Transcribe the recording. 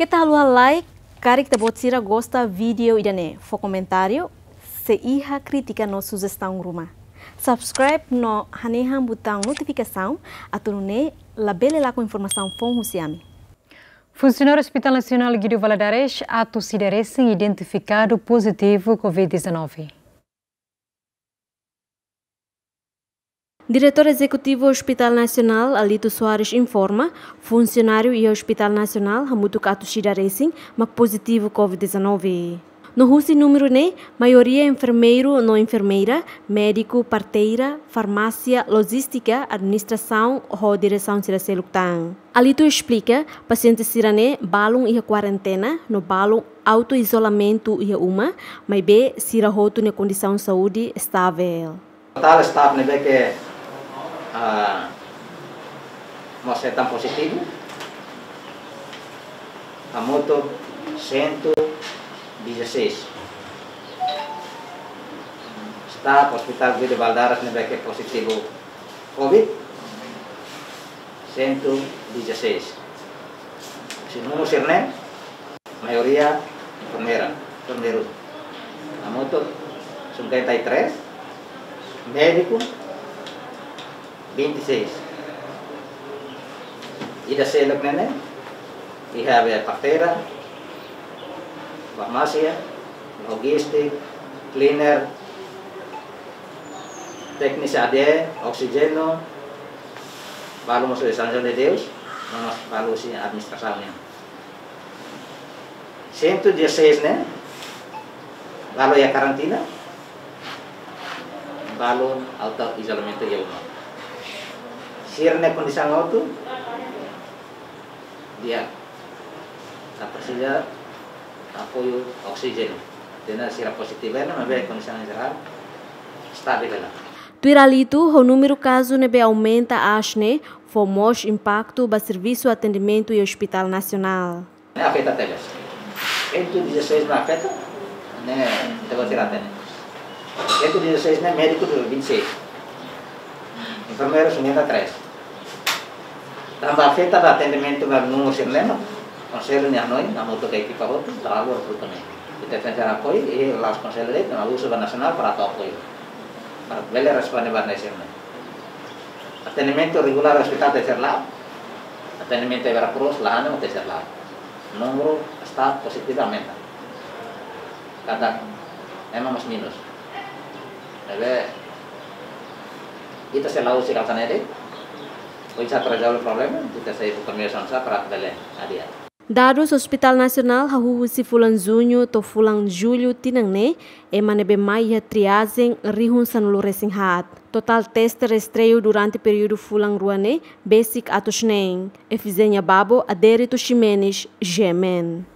Que tal o like? Cari que te gosta vídeo e dane, for comentário, se iha crítica no sugestão ruma. Subscribe no hanehan botão notificação, aturune labele lá com informação fon husiami. Funcionário Hospital Nacional Guido Valadares, ato siderecem identificado positivo Covid-19. Diretor Executivo do Hospital Nacional, Alito Soares, informa funcionário e Hospital Nacional Hamutu Kato Shida Racing, mas positivo Covid-19. No Rusi número né, maioria enfermeiro, não enfermeira, médico, parteira, farmácia, logística, administração ou direção de selutang. Alito explica, paciente sirane balong e quarentena, no balong auto-isolamento e uma, mas be sira roto na condição de saúde estável. Total staff ne que uh, mau setan positivo. A moto 116 está hospital de Valdaras ne que positivo. COVID? 116 si número sirne mayoría enfermera enfermero a moto 53 médico 26. Ida sa ilog nene, a partera, farmasya, logistik, cleaner, teknis ade, oksigeno, balo mo sa isang de Deus, mga balo siya administrasyon niya. 116 ne, balo ya karantina, balo auto isolamento yung mga. Sirne auto dia a precisa apoio oxigênio tena sira positiva na mas condição geral estável lá Tuiralito, o número de casos nebe aumenta asne, fomos impacto para serviço atendimento e hospital nacional. Né afeta vez. Entre 16 não afeta, né, te vou tirar até. Entre 16 né, médico 26. Enfermeiro 53. Tambafeta batendimento magnusi lema conselho ni anoi na moto kai ki pavot ta agor frutane ite tenta koi e las conselho le na uso nacional para ta koi para vele respane ban nasional atendimento regular hospital de Cerlao. Atendimento de Veracruz la ano de Cerlao. Número está positivamente. Cada emma mas minus ebe ita se lau si kaltanere Melihat perjalanan problem, kita saya bukan melihat sansa fulan junho to fulan julho tinangne e manebe maia triagem rihunsan luresing hat. Total test restreio durante período fulan ruane basic atoshnen. E fizenha babo adérito Ximenes gemen.